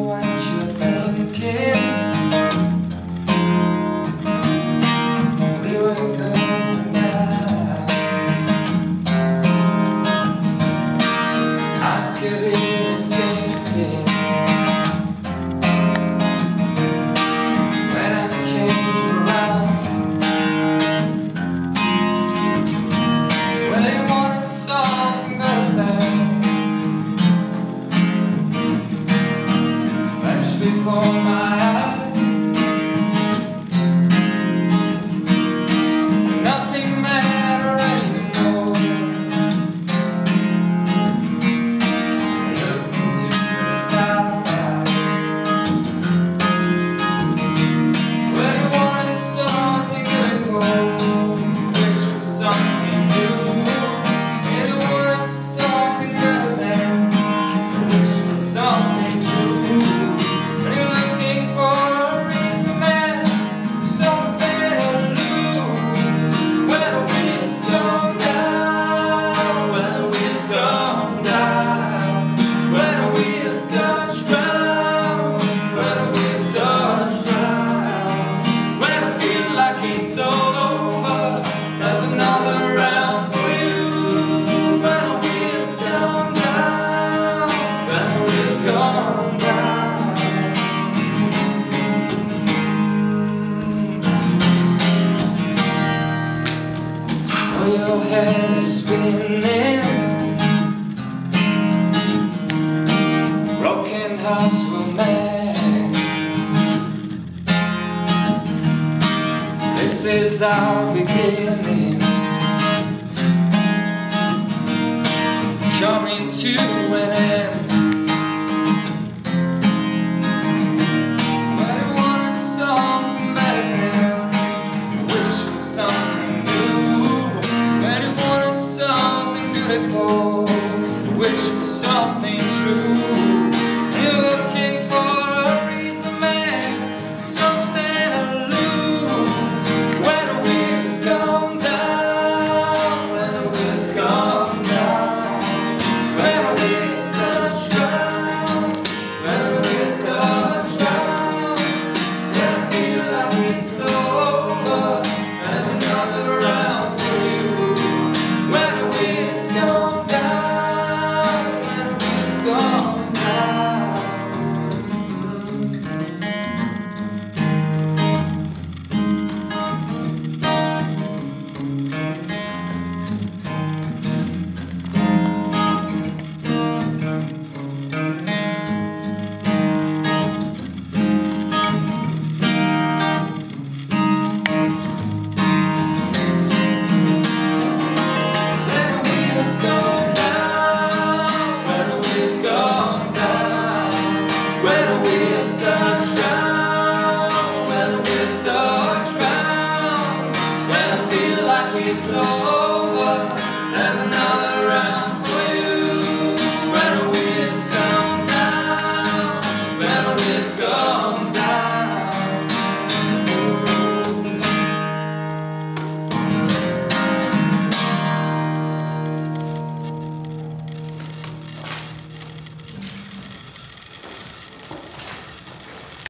one. before head is spinning Broken hearts will mend. This is our beginning Coming to to wish for something true.